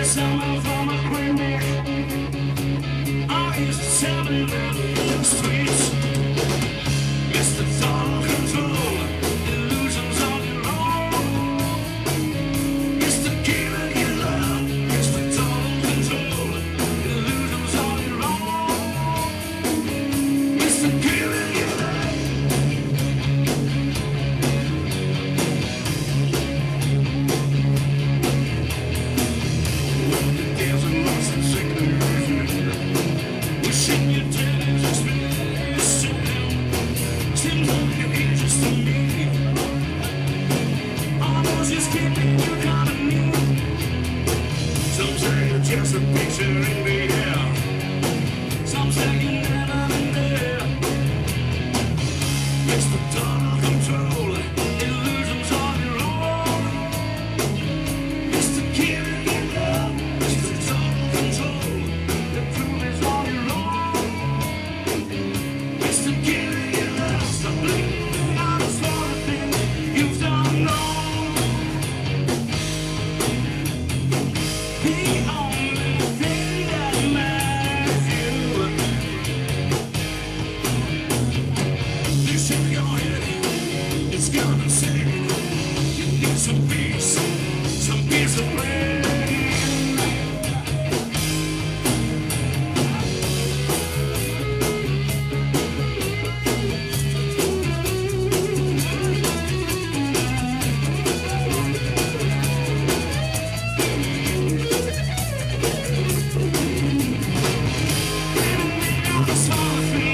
Here's someone from a clinic. I used to tell me that. It's some peace, some peace of mind. Sorry.